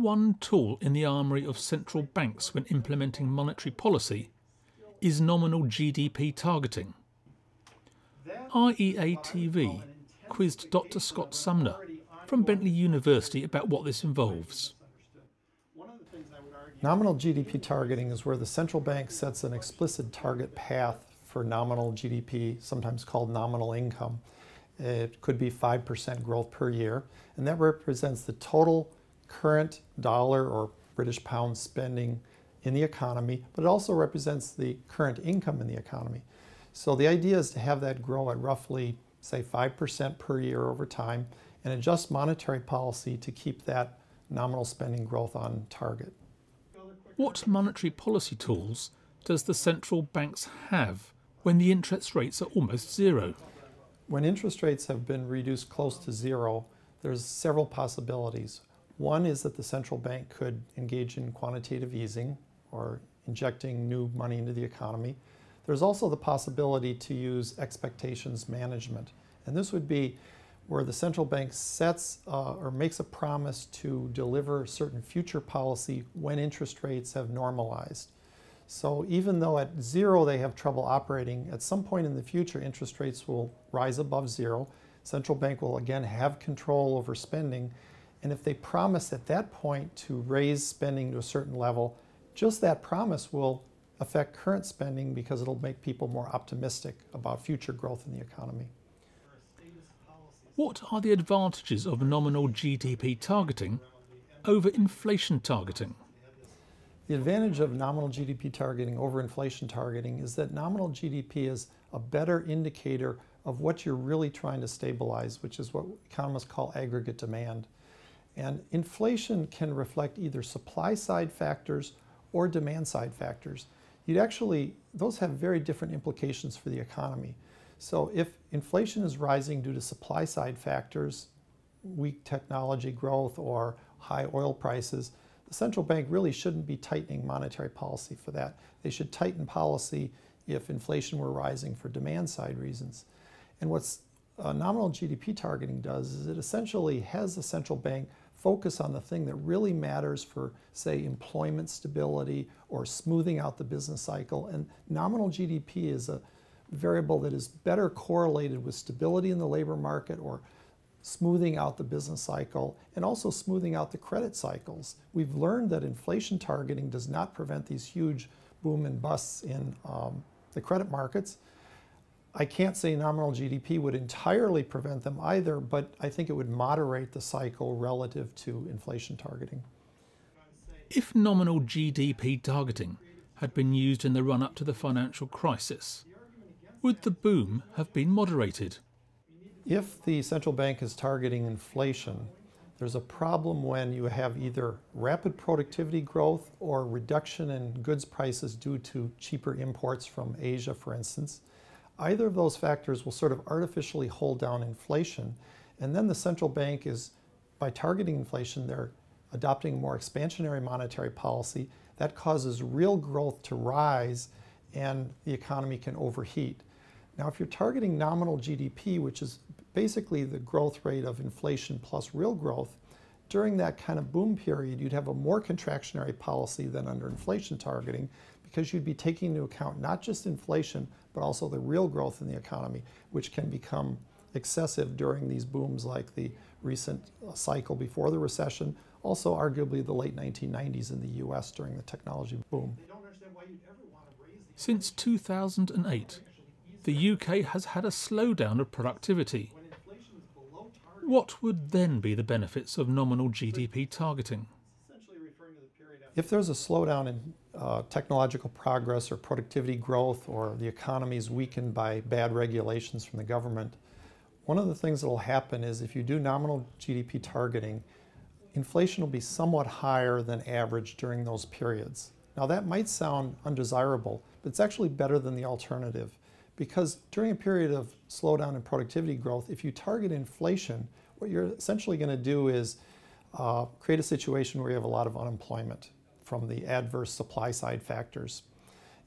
One tool in the armoury of central banks when implementing monetary policy is nominal GDP targeting. IEA TV quizzed Dr. Scott Sumner from Bentley University about what this involves. Nominal GDP targeting is where the central bank sets an explicit target path for nominal GDP, sometimes called nominal income. It could be 5% growth per year, and that represents the total current dollar or British pound spending in the economy, but it also represents the current income in the economy. So the idea is to have that grow at roughly, say, 5% per year over time and adjust monetary policy to keep that nominal spending growth on target. What monetary policy tools does the central banks have when the interest rates are almost zero? When interest rates have been reduced close to zero, there's several possibilities. One is that the central bank could engage in quantitative easing or injecting new money into the economy. There's also the possibility to use expectations management. And this would be where the central bank sets uh, or makes a promise to deliver certain future policy when interest rates have normalized. So even though at zero they have trouble operating, at some point in the future interest rates will rise above zero. Central bank will again have control over spending. And if they promise at that point to raise spending to a certain level, just that promise will affect current spending because it'll make people more optimistic about future growth in the economy. What are the advantages of nominal GDP targeting over inflation targeting? The advantage of nominal GDP targeting over inflation targeting is that nominal GDP is a better indicator of what you're really trying to stabilize, which is what economists call aggregate demand. And inflation can reflect either supply side factors or demand side factors. You'd actually, those have very different implications for the economy. So if inflation is rising due to supply side factors, weak technology growth or high oil prices, the central bank really shouldn't be tightening monetary policy for that. They should tighten policy if inflation were rising for demand side reasons. And what's uh, nominal GDP targeting does is it essentially has the central bank focus on the thing that really matters for, say, employment stability or smoothing out the business cycle. And nominal GDP is a variable that is better correlated with stability in the labor market or smoothing out the business cycle, and also smoothing out the credit cycles. We've learned that inflation targeting does not prevent these huge boom and busts in um, the credit markets. I can't say nominal GDP would entirely prevent them either, but I think it would moderate the cycle relative to inflation targeting. If nominal GDP targeting had been used in the run up to the financial crisis, would the boom have been moderated? If the central bank is targeting inflation, there's a problem when you have either rapid productivity growth or reduction in goods prices due to cheaper imports from Asia, for instance. Either of those factors will sort of artificially hold down inflation. And then the central bank is, by targeting inflation, they're adopting more expansionary monetary policy. That causes real growth to rise and the economy can overheat. Now, if you're targeting nominal GDP, which is basically the growth rate of inflation plus real growth, during that kind of boom period, you'd have a more contractionary policy than under inflation targeting because you'd be taking into account not just inflation, but also the real growth in the economy, which can become excessive during these booms like the recent cycle before the recession, also arguably the late 1990s in the US during the technology boom. Since 2008, the UK has had a slowdown of productivity. What would then be the benefits of nominal GDP targeting? If there's a slowdown in uh, technological progress or productivity growth or the economy is weakened by bad regulations from the government, one of the things that will happen is if you do nominal GDP targeting, inflation will be somewhat higher than average during those periods. Now that might sound undesirable, but it's actually better than the alternative. Because during a period of slowdown in productivity growth, if you target inflation, what you're essentially going to do is uh, create a situation where you have a lot of unemployment from the adverse supply side factors.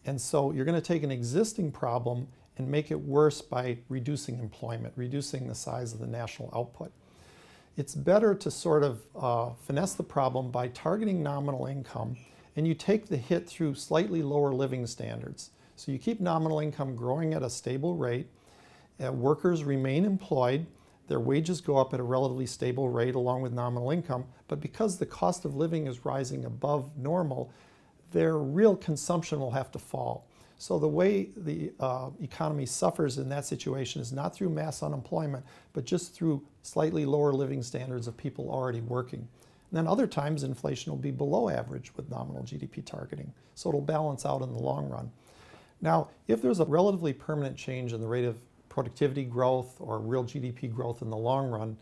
And so you're going to take an existing problem and make it worse by reducing employment, reducing the size of the national output. it's better to sort of uh, finesse the problem by targeting nominal income and you take the hit through slightly lower living standards. So you keep nominal income growing at a stable rate, uh, workers remain employed, their wages go up at a relatively stable rate along with nominal income, but because the cost of living is rising above normal, their real consumption will have to fall. So the way the uh, economy suffers in that situation is not through mass unemployment, but just through slightly lower living standards of people already working. And then other times inflation will be below average with nominal GDP targeting. So it'll balance out in the long run. Now, if there's a relatively permanent change in the rate of productivity growth or real GDP growth in the long run,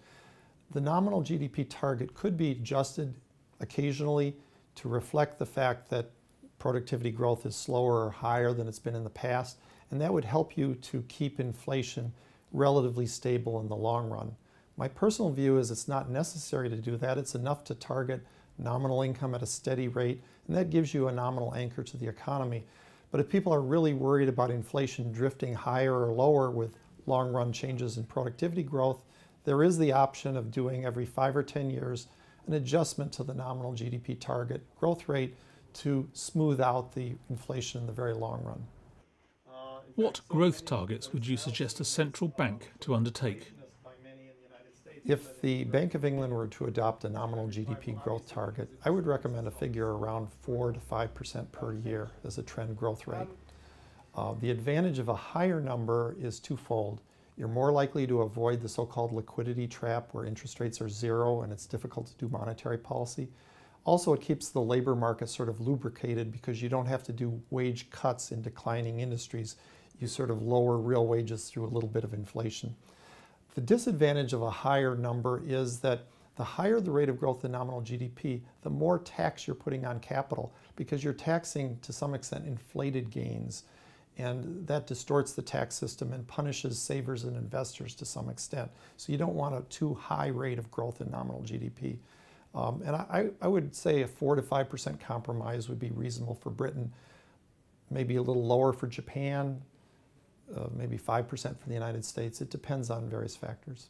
the nominal GDP target could be adjusted occasionally to reflect the fact that productivity growth is slower or higher than it's been in the past, and that would help you to keep inflation relatively stable in the long run. My personal view is it's not necessary to do that. It's enough to target nominal income at a steady rate, and that gives you a nominal anchor to the economy. But if people are really worried about inflation drifting higher or lower with long run changes in productivity growth, there is the option of doing every five or 10 years an adjustment to the nominal GDP target growth rate to smooth out the inflation in the very long run. What growth targets would you suggest a central bank to undertake? If the Bank of England were to adopt a nominal GDP growth target, I would recommend a figure around 4 to 5% per year as a trend growth rate. Uh, the advantage of a higher number is twofold. You're more likely to avoid the so called liquidity trap where interest rates are zero and it's difficult to do monetary policy. Also, it keeps the labor market sort of lubricated because you don't have to do wage cuts in declining industries. You sort of lower real wages through a little bit of inflation. The disadvantage of a higher number is that the higher the rate of growth in nominal GDP, the more tax you're putting on capital because you're taxing to some extent inflated gains. And that distorts the tax system and punishes savers and investors to some extent. So you don't want a too high rate of growth in nominal GDP. Um, and I, I would say a 4 to 5% compromise would be reasonable for Britain, maybe a little lower for Japan, maybe 5% for the United States. It depends on various factors.